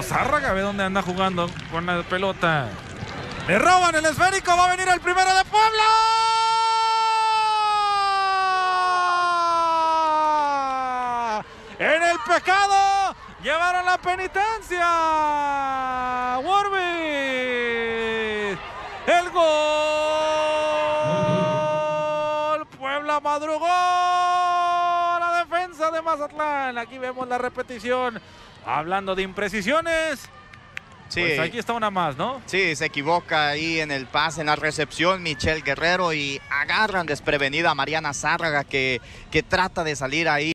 Zárraga, ve dónde anda jugando con la pelota. Le roban el esférico, va a venir el primero de Puebla. En el pecado llevaron la penitencia. Warby. El gol. Puebla madrugó. De Mazatlán. Aquí vemos la repetición. Hablando de imprecisiones. Sí, Pues aquí está una más, ¿no? sí, se equivoca ahí en el pase, en la recepción, Michel Guerrero y agarran desprevenida a Mariana Zárraga que, que trata de salir ahí.